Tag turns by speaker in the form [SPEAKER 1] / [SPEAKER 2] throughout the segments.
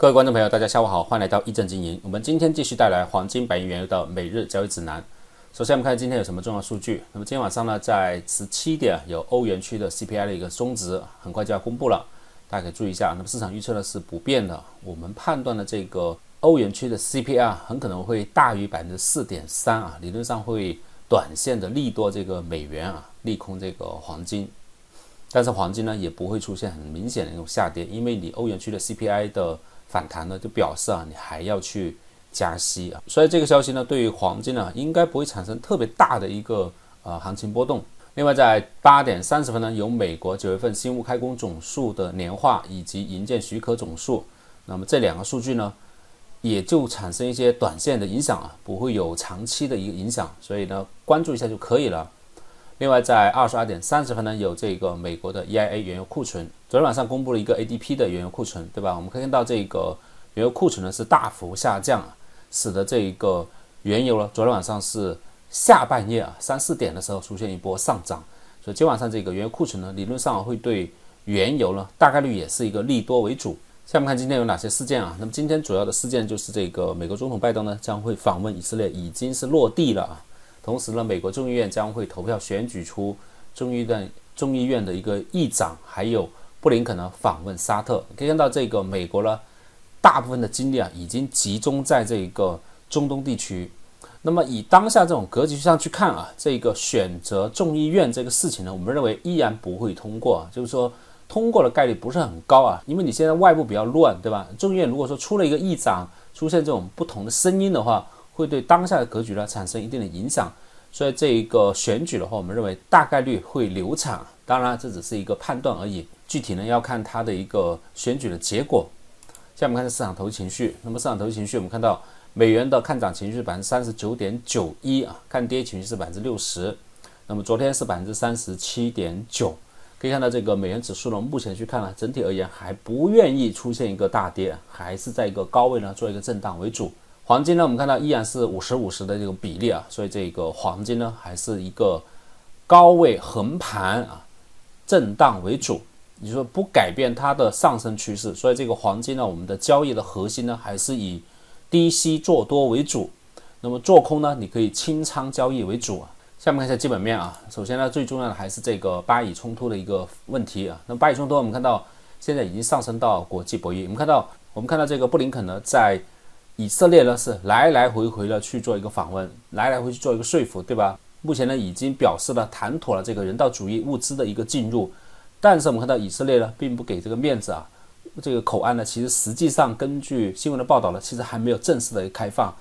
[SPEAKER 1] 各位观众朋友，大家下午好，欢迎来到一正经营。我们今天继续带来黄金、白银、原油的每日交易指南。首先，我们看今天有什么重要数据。那么今天晚上呢，在十七点有欧元区的 CPI 的一个终值，很快就要公布了，大家可以注意一下。那么市场预测呢是不变的，我们判断的这个欧元区的 CPI 很可能会大于百分之四点三啊，理论上会短线的利多这个美元啊，利空这个黄金。但是黄金呢也不会出现很明显的那种下跌，因为你欧元区的 CPI 的反弹呢，就表示啊，你还要去加息啊，所以这个消息呢，对于黄金呢，应该不会产生特别大的一个呃行情波动。另外，在八点三十分呢，有美国九月份新屋开工总数的年化以及营建许可总数，那么这两个数据呢，也就产生一些短线的影响啊，不会有长期的一个影响，所以呢，关注一下就可以了。另外，在二十二点三十分呢，有这个美国的 EIA 原油库存，昨天晚上公布了一个 ADP 的原油库存，对吧？我们可以看到这个原油库存呢是大幅下降，使得这一个原油呢，昨天晚上是下半夜啊三四点的时候出现一波上涨，所以今晚上这个原油库存呢，理论上会对原油呢大概率也是一个利多为主。下面看今天有哪些事件啊？那么今天主要的事件就是这个美国总统拜登呢将会访问以色列，已经是落地了啊。同时呢，美国众议院将会投票选举出众议院众议院的一个议长，还有布林肯呢访问沙特。可以看到，这个美国呢，大部分的精力啊，已经集中在这个中东地区。那么以当下这种格局上去看啊，这个选择众议院这个事情呢，我们认为依然不会通过，就是说通过的概率不是很高啊，因为你现在外部比较乱，对吧？众议院如果说出了一个议长，出现这种不同的声音的话，会对当下的格局呢产生一定的影响，所以这一个选举的话，我们认为大概率会流产。当然，这只是一个判断而已，具体呢要看它的一个选举的结果。下面看市场投资情绪，那么市场投资情绪，我们看到美元的看涨情绪是百分之三十九点九一啊，看跌情绪是百分之六十。那么昨天是百分之三十七点九，可以看到这个美元指数呢，目前去看呢，整体而言还不愿意出现一个大跌，还是在一个高位呢做一个震荡为主。黄金呢，我们看到依然是五十五十的这个比例啊，所以这个黄金呢还是一个高位横盘啊，震荡为主，你说不改变它的上升趋势，所以这个黄金呢，我们的交易的核心呢还是以低吸做多为主，那么做空呢，你可以清仓交易为主啊。下面看一下基本面啊，首先呢，最重要的还是这个巴以冲突的一个问题啊。那巴以冲突，我们看到现在已经上升到国际博弈，我们看到我们看到这个布林肯呢在。以色列呢是来来回回的去做一个访问，来来回去做一个说服，对吧？目前呢已经表示了谈妥了这个人道主义物资的一个进入，但是我们看到以色列呢并不给这个面子啊，这个口岸呢其实实际上根据新闻的报道呢，其实还没有正式的开放，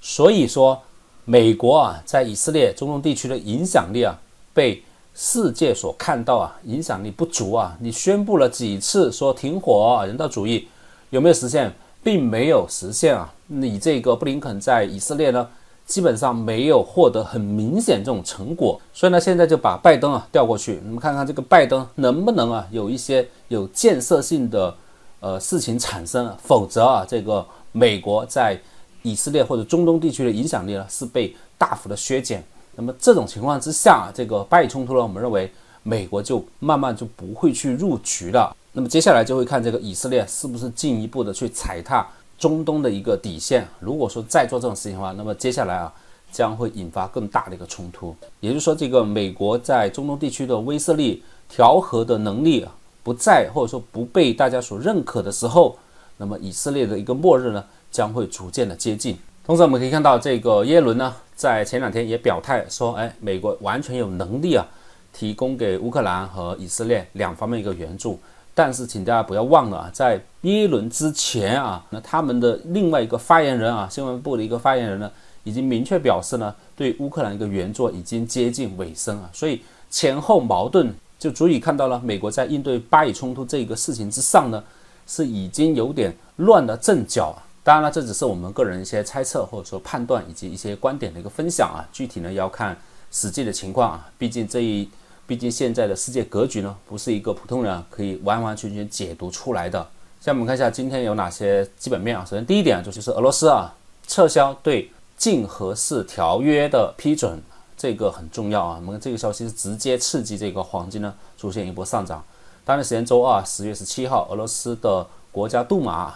[SPEAKER 1] 所以说美国啊在以色列中东地区的影响力啊被世界所看到啊，影响力不足啊，你宣布了几次说停火人道主义，有没有实现？并没有实现啊！你这个布林肯在以色列呢，基本上没有获得很明显这种成果，所以呢，现在就把拜登啊调过去，你们看看这个拜登能不能啊有一些有建设性的呃事情产生，否则啊，这个美国在以色列或者中东地区的影响力呢是被大幅的削减。那么这种情况之下，这个巴以冲突呢，我们认为美国就慢慢就不会去入局了。那么接下来就会看这个以色列是不是进一步的去踩踏中东的一个底线。如果说再做这种事情的话，那么接下来啊将会引发更大的一个冲突。也就是说，这个美国在中东地区的威慑力、调和的能力不在，或者说不被大家所认可的时候，那么以色列的一个末日呢将会逐渐的接近。同时，我们可以看到这个耶伦呢在前两天也表态说，哎，美国完全有能力啊提供给乌克兰和以色列两方面一个援助。但是，请大家不要忘了啊，在耶伦之前啊，那他们的另外一个发言人啊，新闻部的一个发言人呢，已经明确表示呢，对乌克兰一个援助已经接近尾声啊，所以前后矛盾就足以看到了，美国在应对巴以冲突这个事情之上呢，是已经有点乱了阵脚啊。当然了，这只是我们个人一些猜测或者说判断以及一些观点的一个分享啊，具体呢要看实际的情况啊，毕竟这一。毕竟现在的世界格局呢，不是一个普通人可以完完全全解读出来的。下面我们看一下今天有哪些基本面啊。首先第一点就是俄罗斯啊撤销对禁核式条约的批准，这个很重要啊。我们这个消息是直接刺激这个黄金呢出现一波上涨。当地时间周二十月十七号，俄罗斯的国家杜马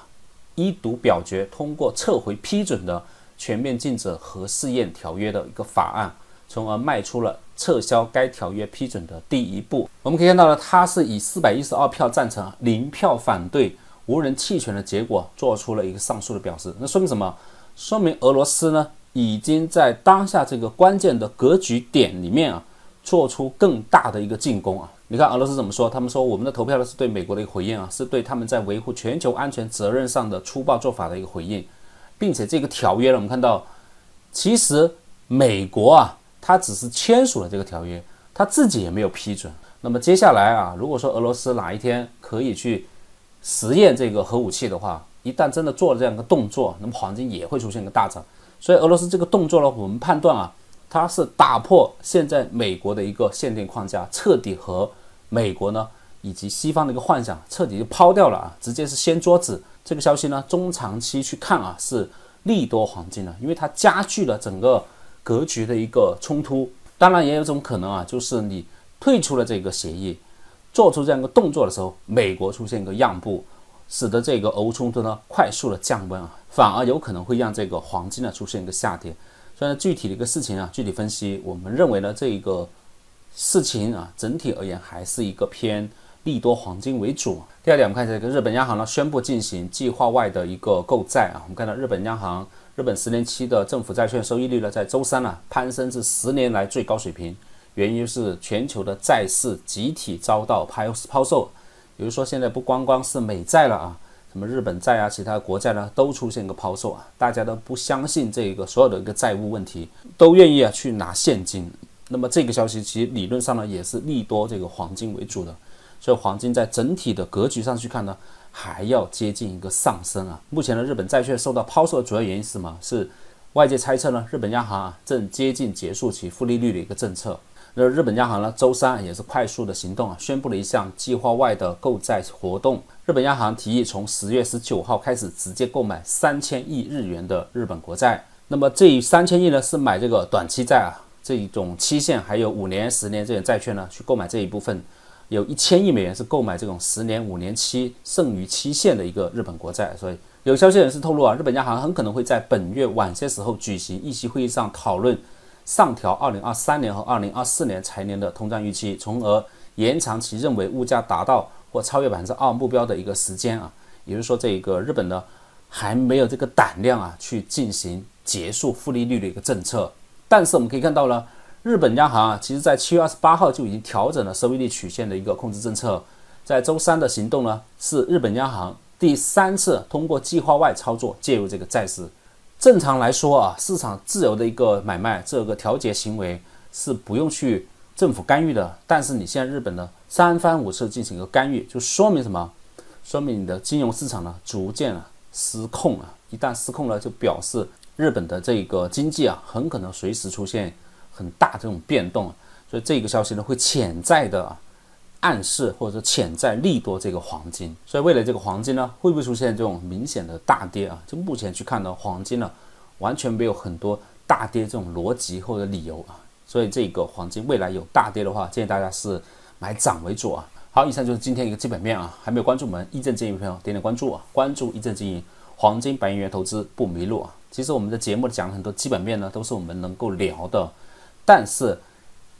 [SPEAKER 1] 一读表决通过撤回批准的全面禁止核试验条约的一个法案，从而迈出了撤销该条约批准的第一步。我们可以看到呢，它是以四百一十二票赞成、零票反对、无人弃权的结果，做出了一个上述的表示。那说明什么？说明俄罗斯呢，已经在当下这个关键的格局点里面啊，做出更大的一个进攻啊。你看俄罗斯怎么说？他们说我们的投票呢是对美国的一个回应啊，是对他们在维护全球安全责任上的粗暴做法的一个回应，并且这个条约呢，我们看到，其实美国啊，他只是签署了这个条约，他自己也没有批准。那么接下来啊，如果说俄罗斯哪一天可以去实验这个核武器的话，一旦真的做了这样一个动作，那么黄金也会出现一个大涨。所以俄罗斯这个动作呢，我们判断啊，它是打破现在美国的一个限定框架，彻底和美国呢，以及西方的一个幻想彻底就抛掉了啊，直接是掀桌子。这个消息呢，中长期去看啊，是利多黄金的，因为它加剧了整个格局的一个冲突。当然，也有种可能啊，就是你退出了这个协议，做出这样一个动作的时候，美国出现一个让步，使得这个俄乌冲突呢快速的降温啊，反而有可能会让这个黄金呢出现一个下跌。所以呢，具体的一个事情啊，具体分析，我们认为呢，这一个。事情啊，整体而言还是一个偏利多黄金为主。第二点，我们看这个日本央行呢宣布进行计划外的一个购债啊。我们看到日本央行日本十年期的政府债券收益率呢，在周三呢攀升至十年来最高水平，原因是全球的债市集体遭到抛抛售。比如说现在不光光是美债了啊，什么日本债啊，其他国债呢都出现一个抛售啊，大家都不相信这个所有的一个债务问题，都愿意啊去拿现金。那么这个消息其实理论上呢也是利多这个黄金为主的，所以黄金在整体的格局上去看呢，还要接近一个上升啊。目前呢，日本债券受到抛售的主要原因是什么？是外界猜测呢，日本央行啊正接近结束其负利率的一个政策。那日本央行呢，周三也是快速的行动啊，宣布了一项计划外的购债活动。日本央行提议从十月十九号开始直接购买三千亿日元的日本国债。那么这三千亿呢，是买这个短期债啊。这一种期限还有五年、十年这种债券呢，去购买这一部分，有一千亿美元是购买这种十年、五年期剩余期限的一个日本国债。所以有消息人士透露啊，日本央行很可能会在本月晚些时候举行议息会议上讨论上调二零二三年和二零二四年财年的通胀预期，从而延长其认为物价达到或超越百分之二目标的一个时间啊。也就是说，这个日本呢还没有这个胆量啊去进行结束负利率的一个政策。但是我们可以看到呢，日本央行啊，其实在七月二十八号就已经调整了收益率曲线的一个控制政策。在周三的行动呢，是日本央行第三次通过计划外操作介入这个债市。正常来说啊，市场自由的一个买卖，这个调节行为是不用去政府干预的。但是你现在日本呢，三番五次进行一个干预，就说明什么？说明你的金融市场呢，逐渐啊失控啊。一旦失控了，就表示。日本的这个经济啊，很可能随时出现很大这种变动，所以这个消息呢，会潜在的暗示或者潜在利多这个黄金。所以未来这个黄金呢，会不会出现这种明显的大跌啊？就目前去看呢，黄金呢，完全没有很多大跌这种逻辑或者理由啊。所以这个黄金未来有大跌的话，建议大家是买涨为主啊。好，以上就是今天一个基本面啊。还没有关注我们一正经营的朋友，点点关注啊，关注一正经营。黄金白银元投资不迷路啊！其实我们的节目讲了很多基本面呢，都是我们能够聊的。但是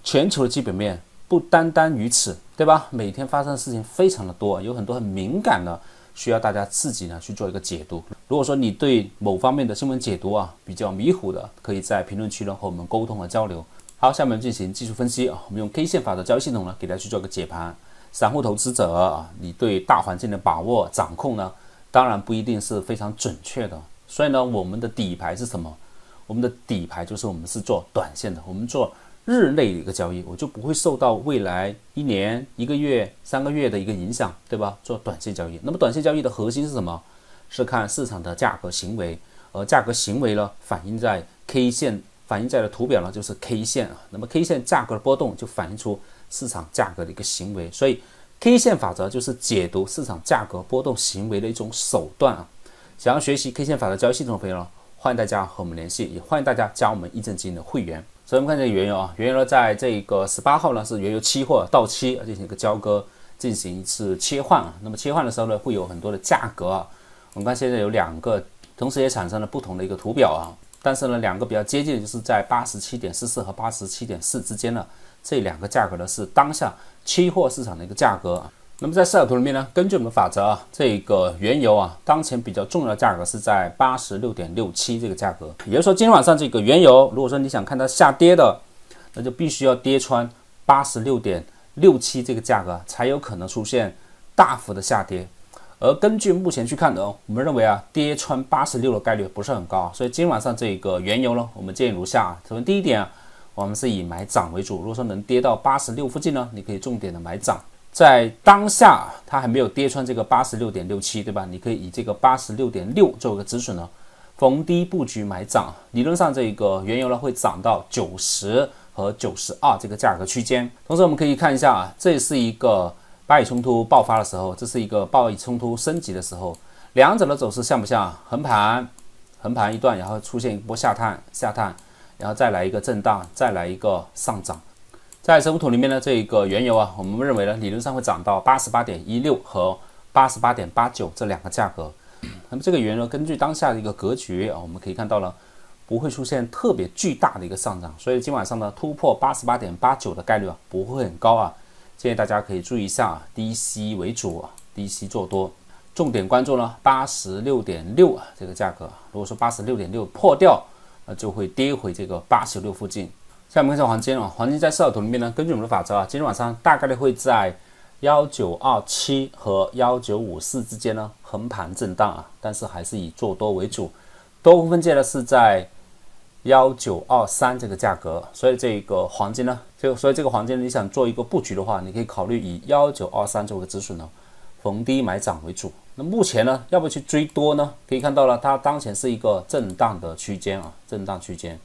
[SPEAKER 1] 全球的基本面不单单于此，对吧？每天发生的事情非常的多，有很多很敏感的，需要大家自己呢去做一个解读。如果说你对某方面的新闻解读啊比较迷糊的，可以在评论区呢和我们沟通和交流。好，下面进行技术分析啊，我们用 K 线法的交易系统呢给大家去做一个解盘。散户投资者啊，你对大环境的把握掌控呢？当然不一定是非常准确的，所以呢，我们的底牌是什么？我们的底牌就是我们是做短线的，我们做日内的一个交易，我就不会受到未来一年、一个月、三个月的一个影响，对吧？做短线交易，那么短线交易的核心是什么？是看市场的价格行为，而价格行为呢，反映在 K 线，反映在的图表呢就是 K 线啊，那么 K 线价格波动就反映出市场价格的一个行为，所以。K 线法则就是解读市场价格波动行为的一种手段啊！想要学习 K 线法则交易系统的朋友呢，欢迎大家和我们联系，也欢迎大家加我们一正金的会员。首先我们看这个原油啊，原油呢在这个十八号呢是原油期货到期进行一个交割，进行一次切换啊。那么切换的时候呢，会有很多的价格啊，我们看现在有两个，同时也产生了不同的一个图表啊。但是呢，两个比较接近的就是在八十七点四四和八十七点四之间呢，这两个价格呢是当下期货市场的一个价格啊。那么在色图里面呢，根据我们的法则啊，这个原油啊，当前比较重要的价格是在八十六点六七这个价格。也就是说，今天晚上这个原油，如果说你想看它下跌的，那就必须要跌穿八十六点六七这个价格，才有可能出现大幅的下跌。而根据目前去看的哦，我们认为啊，跌穿八十六的概率不是很高，所以今天晚上这个原油呢，我们建议如下啊。首先第一点啊，我们是以买涨为主。如果说能跌到八十六附近呢，你可以重点的买涨。在当下它还没有跌穿这个八十六点六七，对吧？你可以以这个八十六点六作为个止损呢，逢低布局买涨。理论上这个原油呢会涨到九十和九十二这个价格区间。同时我们可以看一下啊，这是一个。巴以冲突爆发的时候，这是一个贸易冲突升级的时候，两者的走势像不像横盘？横盘一段，然后出现一波下探，下探，然后再来一个震荡，再来一个上涨。在神符图里面呢，这个原油啊，我们认为呢，理论上会涨到八十八点一六和八十八点八九这两个价格。那么这个原油根据当下的一个格局啊，我们可以看到了，不会出现特别巨大的一个上涨，所以今晚上呢，突破八十八点八九的概率啊，不会很高啊。建议大家可以注意一下啊，低吸为主啊，低吸做多，重点关注呢八十六点六啊这个价格。如果说八十六点六破掉，那就会跌回这个八十六附近。下面看一下黄金啊，黄金在色彩图里面呢，根据我们的法则啊，今天晚上大概率会在幺九二七和幺九五四之间呢横盘震荡啊，但是还是以做多为主，多空分界呢是在。幺九二三这个价格，所以这个黄金呢，就所以这个黄金你想做一个布局的话，你可以考虑以幺九二三作为止损呢，逢低买涨为主。那目前呢，要不要去追多呢？可以看到了，它当前是一个震荡的区间啊，震荡区间。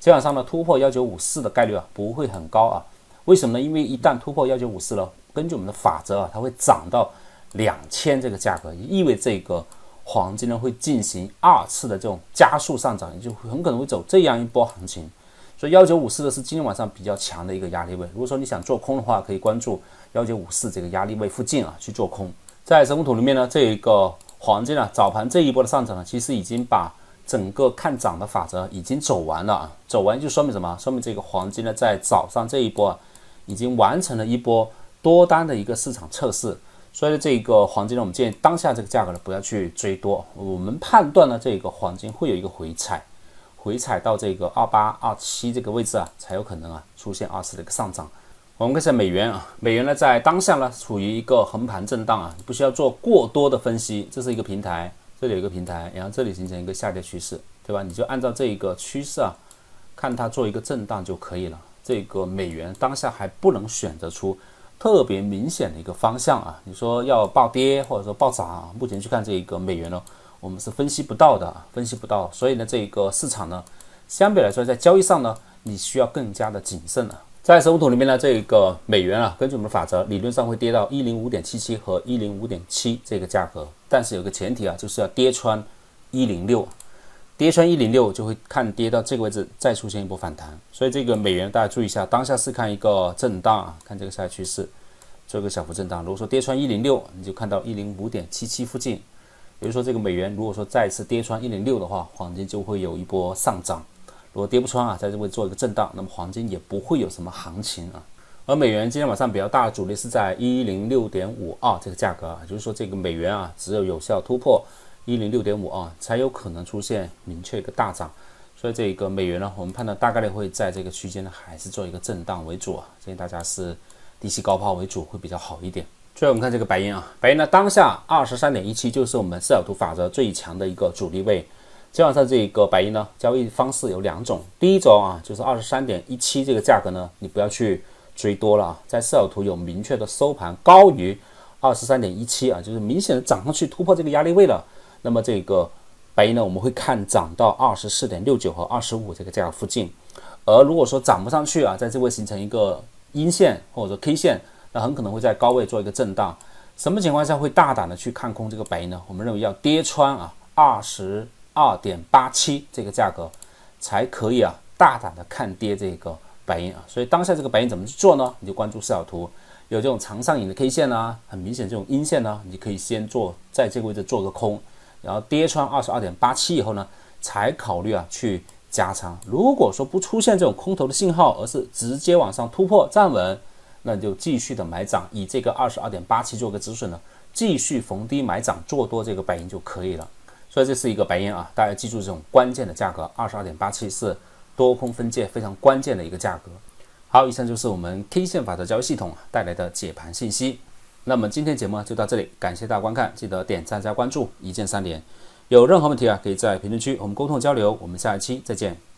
[SPEAKER 1] 今晚上呢，突破幺九五四的概率啊不会很高啊。为什么呢？因为一旦突破幺九五四了，根据我们的法则啊，它会涨到两千这个价格，意味这个。黄金呢会进行二次的这种加速上涨，也就很可能会走这样一波行情。所以幺九五四的是今天晚上比较强的一个压力位。如果说你想做空的话，可以关注幺九五四这个压力位附近啊去做空。在神图里面呢，这一个黄金啊早盘这一波的上涨呢，其实已经把整个看涨的法则已经走完了啊，走完就说明什么？说明这个黄金呢在早上这一波已经完成了一波多单的一个市场测试。所以这个黄金呢，我们建议当下这个价格呢不要去追多。我们判断呢，这个黄金会有一个回踩，回踩到这个二八二七这个位置啊，才有可能啊出现二次的一个上涨。我们看一下美元啊，美元呢在当下呢处于一个横盘震荡啊，不需要做过多的分析。这是一个平台，这里有一个平台，然后这里形成一个下跌趋势，对吧？你就按照这一个趋势啊，看它做一个震荡就可以了。这个美元当下还不能选择出。特别明显的一个方向啊，你说要暴跌或者说暴涨，啊目前去看这一个美元呢，我们是分析不到的，分析不到。所以呢，这一个市场呢，相对来说在交易上呢，你需要更加的谨慎了。在生物图里面呢，这个美元啊，根据我们的法则，理论上会跌到一零五点七七和一零五点七这个价格，但是有个前提啊，就是要跌穿一零六。跌穿一零六就会看跌到这个位置，再出现一波反弹。所以这个美元大家注意一下，当下是看一个震荡啊，看这个下趋势，做一个小幅震荡。如果说跌穿一零六，你就看到一零五点七七附近。比如说这个美元如果说再次跌穿一零六的话，黄金就会有一波上涨。如果跌不穿啊，在这位做一个震荡，那么黄金也不会有什么行情啊。而美元今天晚上比较大的阻力是在一零六点五二这个价格啊，就是说这个美元啊，只有有效突破。一零六点五啊，才有可能出现明确一个大涨，所以这个美元呢，我们判断大概率会在这个区间呢，还是做一个震荡为主啊，建议大家是低吸高抛为主会比较好一点。最后我们看这个白银啊，白银呢当下二十三点一七就是我们四角图法则最强的一个阻力位。今晚上这个白银呢，交易方式有两种，第一种啊，就是二十三点一七这个价格呢，你不要去追多了啊，在四角图有明确的收盘高于二十三点一七啊，就是明显的涨上去突破这个压力位了。那么这个白银呢，我们会看涨到二十四点六九和二十五这个价格附近，而如果说涨不上去啊，在这位形成一个阴线或者 K 线，那很可能会在高位做一个震荡。什么情况下会大胆的去看空这个白银呢？我们认为要跌穿啊二十二点八七这个价格，才可以啊大胆的看跌这个白银啊。所以当下这个白银怎么去做呢？你就关注四角图。有这种长上影的 K 线呢，很明显这种阴线呢，你可以先做在这个位置做个空，然后跌穿二十二点八七以后呢，才考虑啊去加仓。如果说不出现这种空头的信号，而是直接往上突破站稳，那就继续的买涨，以这个二十二点八七做个止损呢，继续逢低买涨做多这个白银就可以了。所以这是一个白银啊，大家记住这种关键的价格，二十二点八七是多空分界非常关键的一个价格。好，以上就是我们 K 线法则交易系统带来的解盘信息。那么今天节目就到这里，感谢大家观看，记得点赞加关注，一键三连。有任何问题啊，可以在评论区我们沟通交流。我们下一期再见。